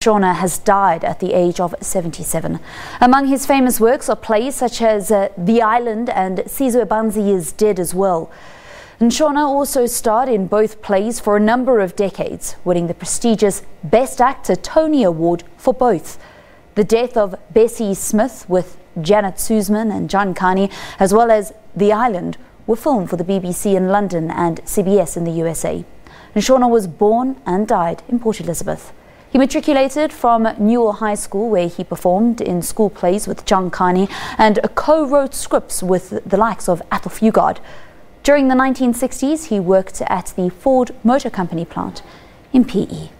Ntshona has died at the age of 77. Among his famous works are plays such as uh, The Island and Sizwe Banzi is Dead as well. Ntshona also starred in both plays for a number of decades, winning the prestigious Best Actor Tony Award for both. The death of Bessie Smith with Janet Suzman and John Kani, as well as The Island, were filmed for the BBC in London and CBS in the USA. Ntshona was born and died in Port Elizabeth. He matriculated from Newell High School, where he performed in school plays with John Kani and co wrote scripts with the likes of Athol Fugard. During the 1960s, he worked at the Ford Motor Company plant in PE.